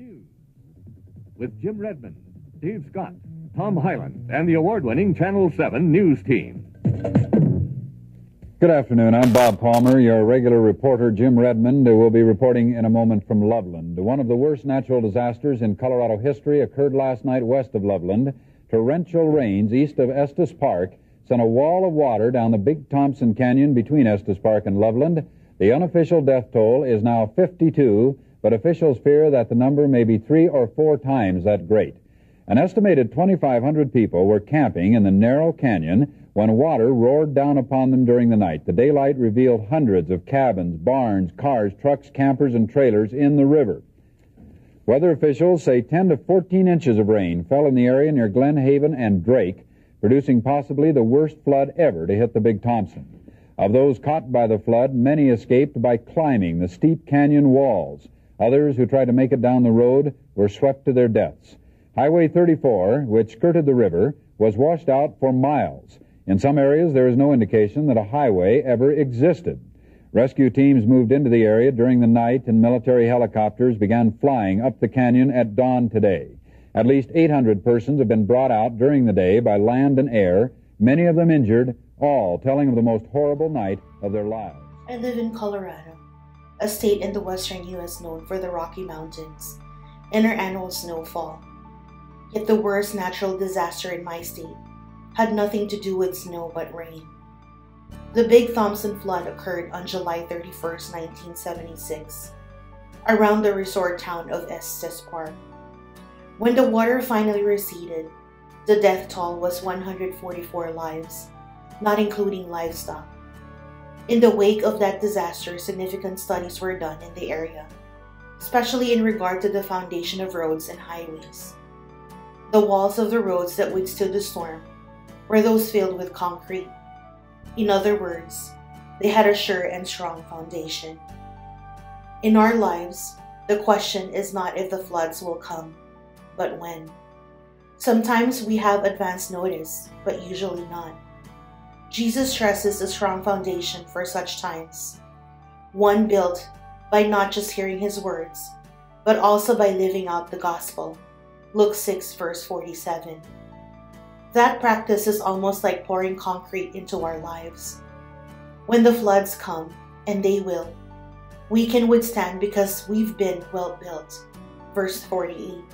News with Jim Redmond, Dave Scott, Tom Hyland, and the award winning Channel 7 News team. Good afternoon. I'm Bob Palmer. Your regular reporter, Jim Redmond, will be reporting in a moment from Loveland. One of the worst natural disasters in Colorado history occurred last night west of Loveland. Torrential rains east of Estes Park sent a wall of water down the Big Thompson Canyon between Estes Park and Loveland. The unofficial death toll is now 52, but officials fear that the number may be three or four times that great. An estimated 2,500 people were camping in the narrow canyon when water roared down upon them during the night. The daylight revealed hundreds of cabins, barns, cars, trucks, campers, and trailers in the river. Weather officials say 10 to 14 inches of rain fell in the area near Glen Haven and Drake, producing possibly the worst flood ever to hit the Big Thompson. Of those caught by the flood, many escaped by climbing the steep canyon walls. Others who tried to make it down the road were swept to their deaths. Highway 34, which skirted the river, was washed out for miles. In some areas, there is no indication that a highway ever existed. Rescue teams moved into the area during the night and military helicopters began flying up the canyon at dawn today. At least 800 persons have been brought out during the day by land and air, many of them injured, all telling of the most horrible night of their lives. I live in Colorado, a state in the western U.S. known for the Rocky Mountains and our annual snowfall. Yet the worst natural disaster in my state had nothing to do with snow but rain. The Big Thompson flood occurred on July 31, 1976, around the resort town of Estes Park. When the water finally receded, the death toll was 144 lives, not including livestock. In the wake of that disaster, significant studies were done in the area, especially in regard to the foundation of roads and highways. The walls of the roads that withstood the storm were those filled with concrete. In other words, they had a sure and strong foundation. In our lives, the question is not if the floods will come, but when. Sometimes we have advance notice, but usually not. Jesus stresses a strong foundation for such times, one built by not just hearing his words, but also by living out the gospel. Luke 6, verse 47. That practice is almost like pouring concrete into our lives. When the floods come, and they will, we can withstand because we've been well built. Verse 48.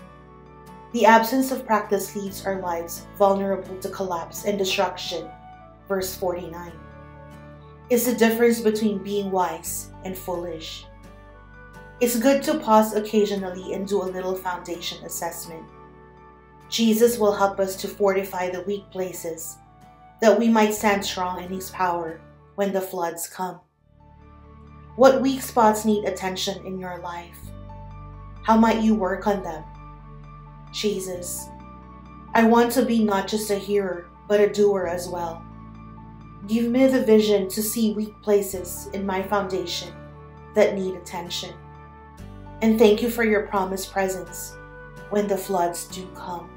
The absence of practice leaves our lives vulnerable to collapse and destruction. Verse 49. Is the difference between being wise and foolish. It's good to pause occasionally and do a little foundation assessment. Jesus will help us to fortify the weak places, that we might stand strong in His power when the floods come. What weak spots need attention in your life? How might you work on them? Jesus, I want to be not just a hearer, but a doer as well. Give me the vision to see weak places in my foundation that need attention. And thank you for your promised presence when the floods do come.